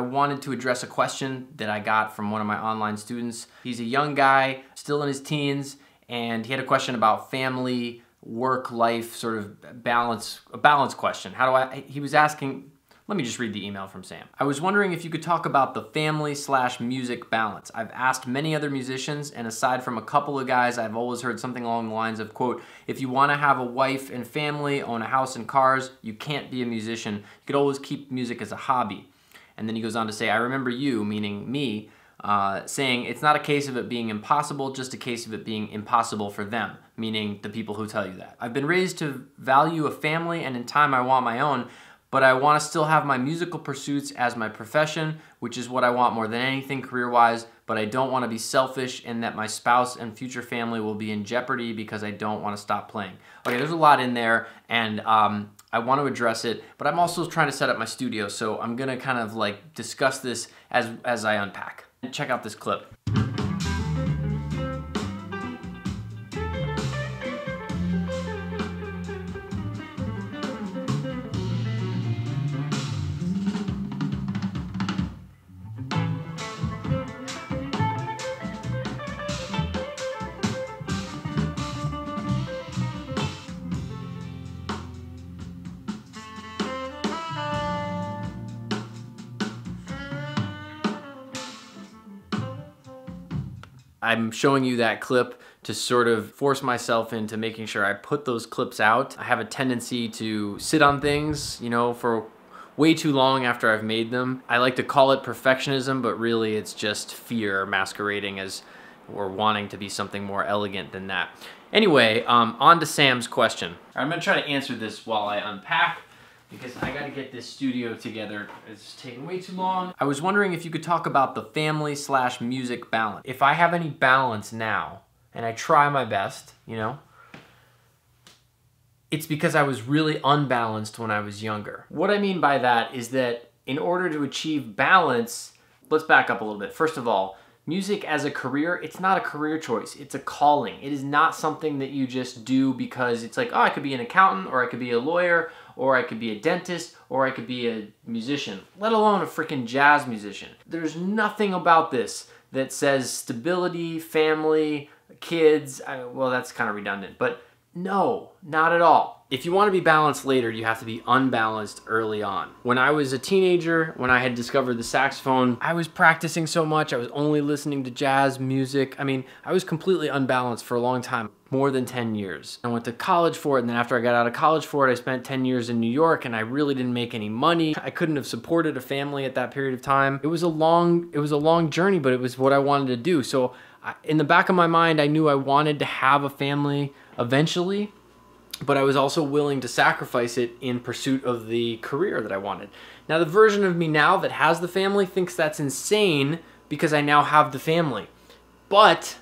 wanted to address a question that I got from one of my online students. He's a young guy, still in his teens, and he had a question about family, work, life, sort of balance, a balance question. How do I, he was asking, let me just read the email from Sam. I was wondering if you could talk about the family slash music balance. I've asked many other musicians, and aside from a couple of guys, I've always heard something along the lines of, quote, if you want to have a wife and family, own a house and cars, you can't be a musician. You could always keep music as a hobby. And then he goes on to say, I remember you, meaning me, uh, saying it's not a case of it being impossible, just a case of it being impossible for them, meaning the people who tell you that. I've been raised to value a family, and in time I want my own, but I want to still have my musical pursuits as my profession, which is what I want more than anything career wise. But I don't want to be selfish in that my spouse and future family will be in jeopardy because I don't want to stop playing. Okay, there's a lot in there, and um, I want to address it, but I'm also trying to set up my studio, so I'm gonna kind of like discuss this as as I unpack. Check out this clip. I'm showing you that clip to sort of force myself into making sure I put those clips out. I have a tendency to sit on things, you know, for way too long after I've made them. I like to call it perfectionism, but really it's just fear masquerading as or wanting to be something more elegant than that. Anyway, um, on to Sam's question. I'm gonna try to answer this while I unpack because I gotta get this studio together. It's taking way too long. I was wondering if you could talk about the family slash music balance. If I have any balance now, and I try my best, you know, it's because I was really unbalanced when I was younger. What I mean by that is that in order to achieve balance, let's back up a little bit. First of all, music as a career, it's not a career choice. It's a calling. It is not something that you just do because it's like, oh, I could be an accountant or I could be a lawyer or I could be a dentist or I could be a musician, let alone a freaking jazz musician. There's nothing about this that says stability, family, kids. I, well, that's kind of redundant, but no, not at all. If you want to be balanced later, you have to be unbalanced early on. When I was a teenager, when I had discovered the saxophone, I was practicing so much. I was only listening to jazz music. I mean, I was completely unbalanced for a long time, more than 10 years. I went to college for it, and then after I got out of college for it, I spent 10 years in New York, and I really didn't make any money. I couldn't have supported a family at that period of time. It was a long, it was a long journey, but it was what I wanted to do. So In the back of my mind, I knew I wanted to have a family eventually, but I was also willing to sacrifice it in pursuit of the career that I wanted. Now, the version of me now that has the family thinks that's insane because I now have the family. But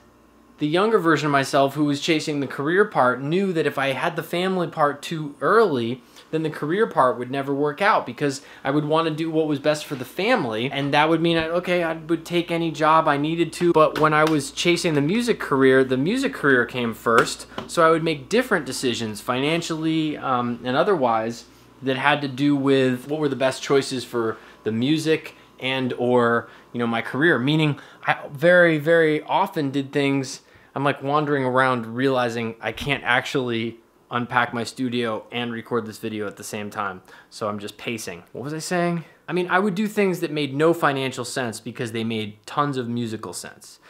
the younger version of myself who was chasing the career part knew that if I had the family part too early, then the career part would never work out because I would want to do what was best for the family. And that would mean, I, okay, I would take any job I needed to. But when I was chasing the music career, the music career came first. So I would make different decisions financially um, and otherwise that had to do with what were the best choices for the music and or you know my career meaning i very very often did things i'm like wandering around realizing i can't actually unpack my studio and record this video at the same time. So I'm just pacing. What was I saying? I mean, I would do things that made no financial sense because they made tons of musical sense.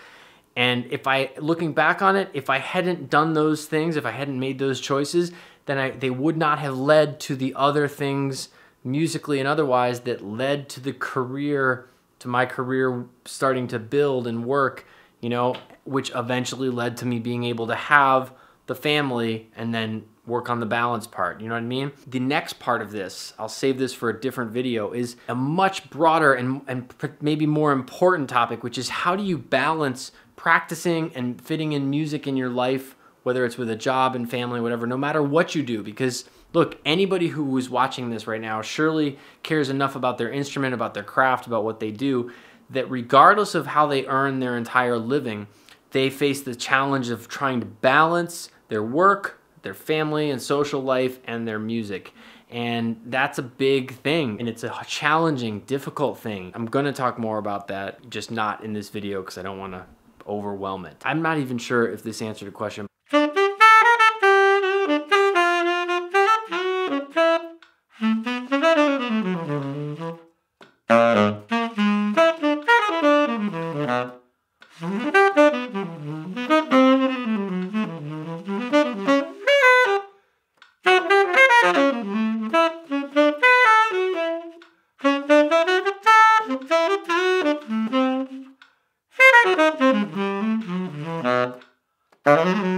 And if I, looking back on it, if I hadn't done those things, if I hadn't made those choices, then I, they would not have led to the other things musically and otherwise that led to the career, to my career starting to build and work, you know, which eventually led to me being able to have the family and then work on the balance part. You know what I mean? The next part of this, I'll save this for a different video, is a much broader and, and maybe more important topic, which is how do you balance practicing and fitting in music in your life, whether it's with a job and family, whatever, no matter what you do, because look, anybody who is watching this right now surely cares enough about their instrument, about their craft, about what they do, that regardless of how they earn their entire living, they face the challenge of trying to balance their work, their family and social life, and their music. And that's a big thing and it's a challenging, difficult thing. I'm gonna talk more about that, just not in this video because I don't wanna overwhelm it. I'm not even sure if this answered a question. Um...